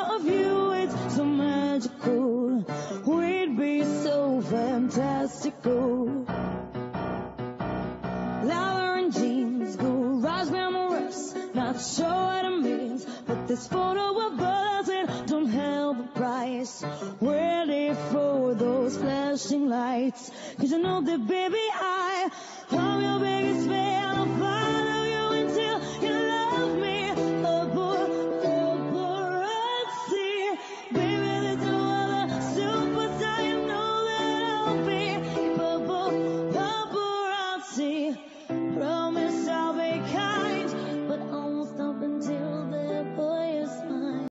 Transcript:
of you, it's so magical. We'd be so fantastical. Leather and jeans, garage glamorous. Not sure what it means, but this photo of us, it don't help the price. Ready for those flashing lights. Cause you know that baby I, I be